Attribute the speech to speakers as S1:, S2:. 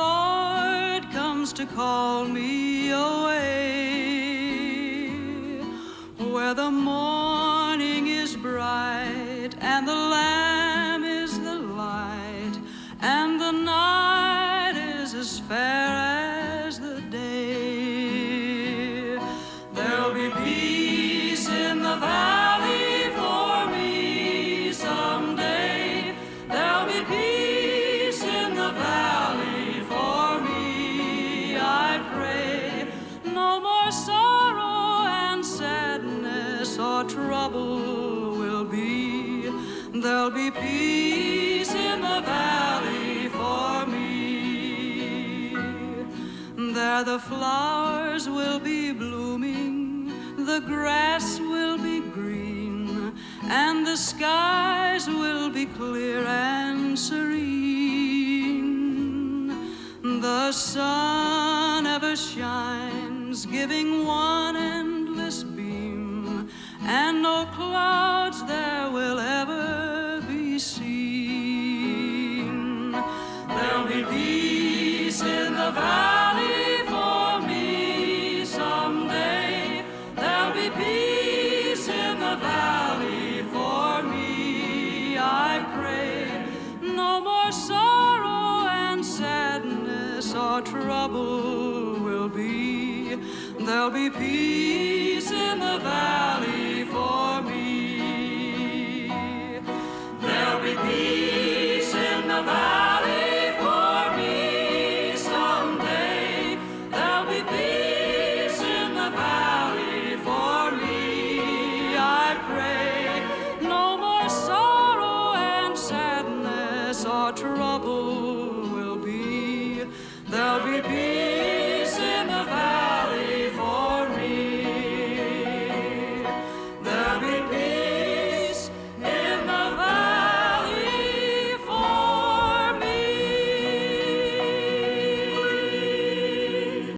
S1: Lord comes to call me away. Where the morning is bright and the Lamb is the light and the night is as fair as the day. There'll be peace in the valley Sorrow and sadness or trouble will be. There'll be peace in the valley for me. There the flowers will be blooming, the grass will be green, and the skies will be clear and serene. The sun ever shines, giving one endless beam, and no clouds there will ever be seen. There'll be peace in the valley for me someday. There'll be peace in the valley for me, I pray. No more sorrow and sadness or trouble There'll be peace in the valley for me. There'll be peace in the valley for me someday. There'll be peace in the valley for me. I pray no more sorrow and sadness or trouble will be. There'll be peace.